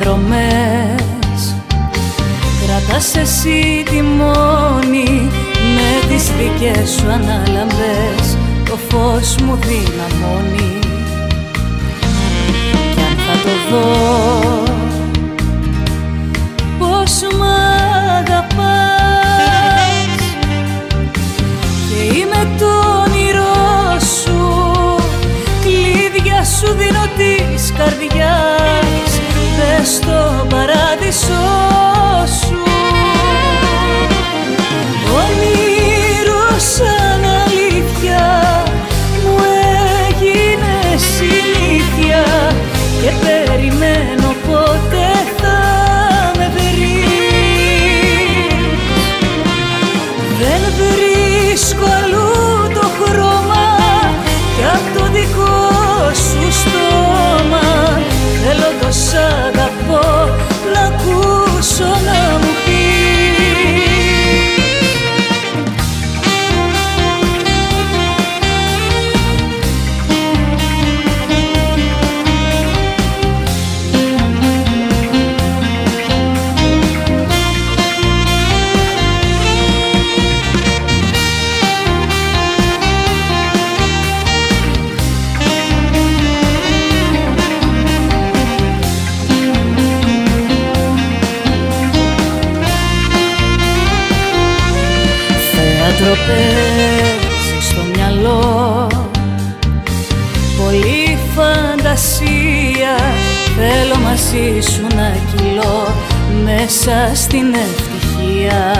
διαδρομές. Κρατάς εσύ τη μόνη με τις δικές σου αναλαμπές το φως μου δυναμώνει. Κι αν θα το δω πως μ' αγαπάς. Και είμαι το όνειρό σου κλείδια σου δίνω της καρδιάς. πες στο Θέατρο πες στο μυαλό. Πολύ φαντασία Θέλω μαζί σου να κυλώ Μέσα στην ευτυχία